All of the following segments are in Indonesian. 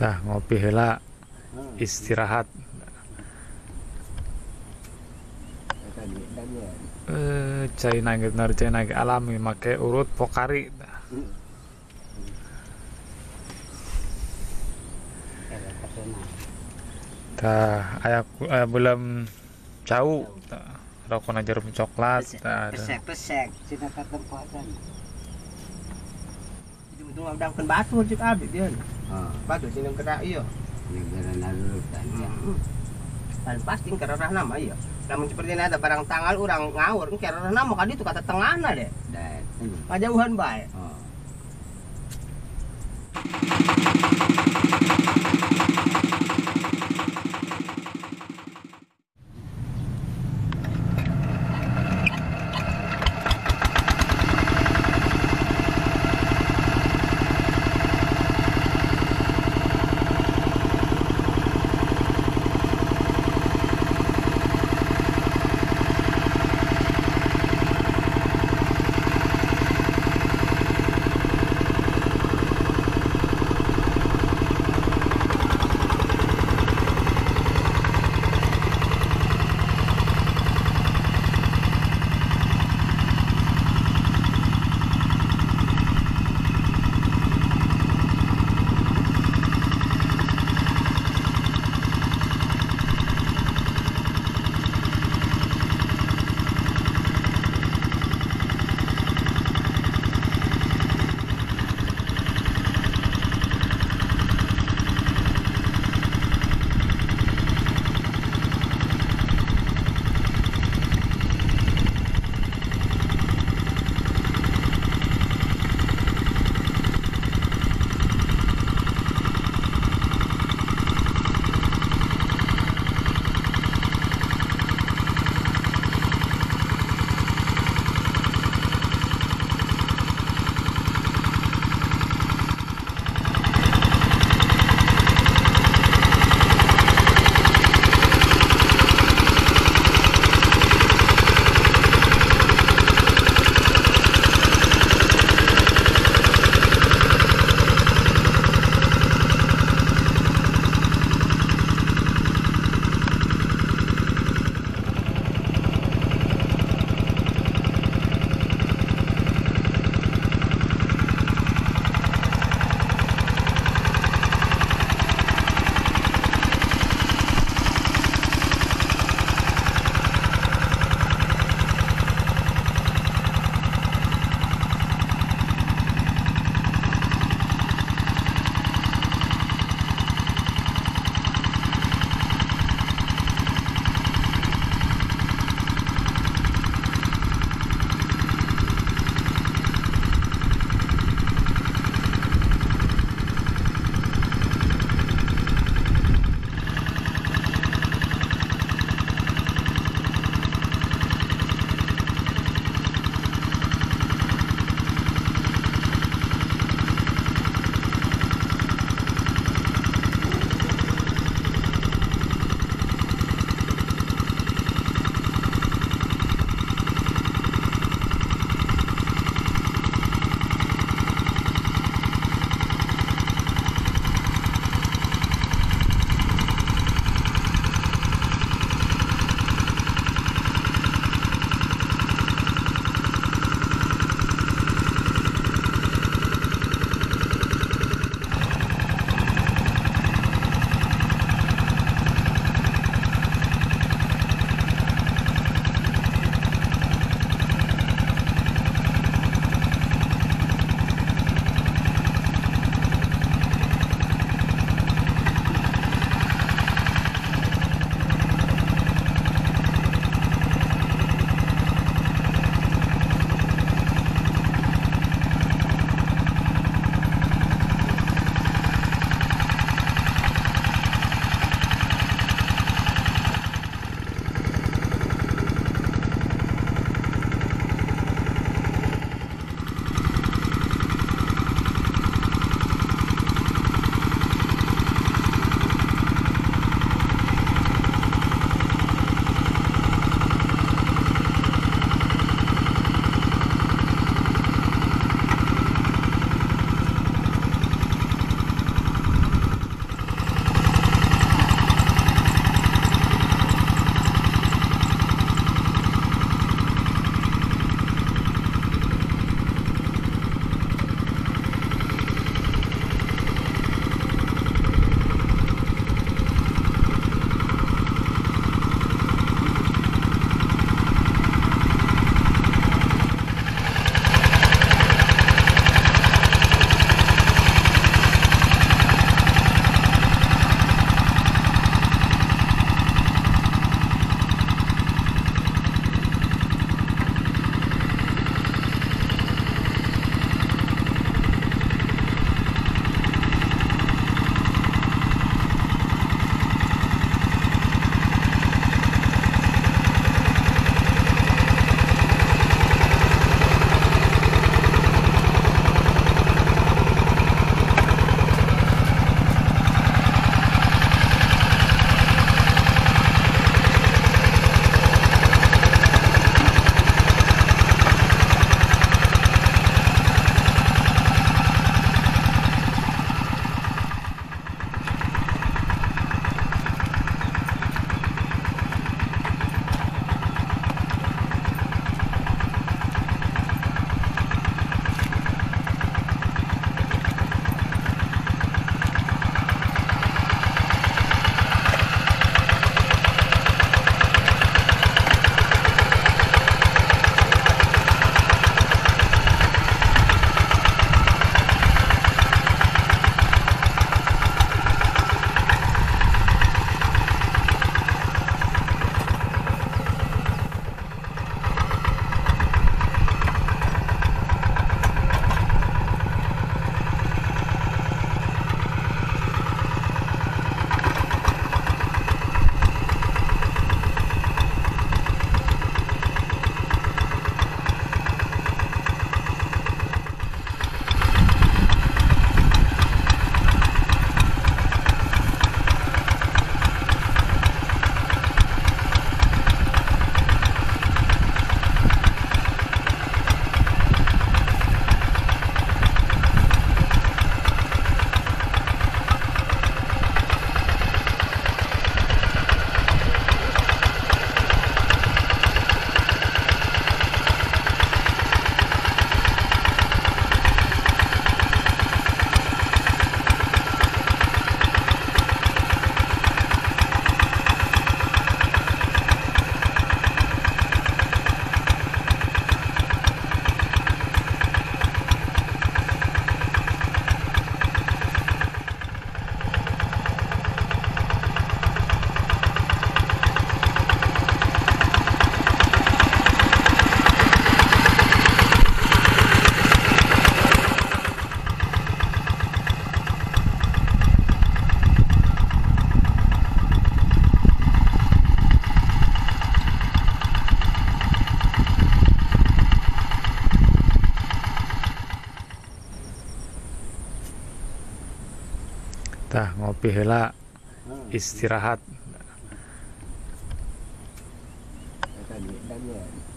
Tah ngopi heula Hmm. istirahat. Eh cai nage bener cai nage alami make urut pokari. Tah aya aya belum cau. Tah rokona jarum coklat. Tah ada. Pesek-pesek cina kata puasan. Itu betul ngabdangkeun batu cek abi dia. Oh, Batu sini kena iya. negara nalu tanya. Dan pasti karena nama iya. Namun seperti ada barang tanggal orang ngawur, karena nama kan itu kata tengahna deh. Ngajauhan bae. oh. Heula Hmm. istirahat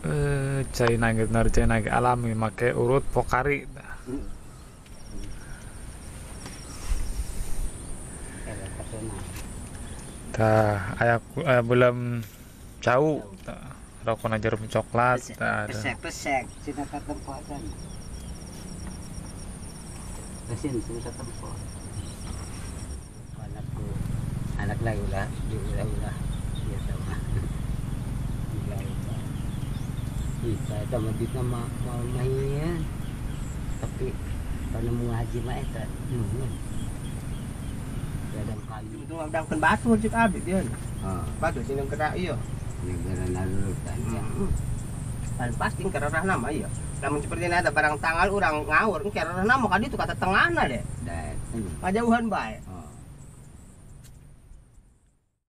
eh cai nangit nar cai nangit alami make urut pokari Hmm. Kira kasona. tah aya aya belum jauh rokona jarum coklat Pesek, pesek, sina ka temposan. Kesin sina ka tempo. Anakku, anak lagi ulah, di ulah ulah. Dia sama. Ulah ulah. Kita sama di nama mau main. Tapi kalau mau haji mah eta, nungun. Gadang kayu. Itu ngabdangkeun batu cek abi dia. Batu sini kena iya. negara nalurut aja. Hmm. Dan pasti kerana nama iya. Namun seperti ini ada barang tanggal orang ngawur, kerana nama kan itu kata tengahna deh. Dan, Ngajauhan baik.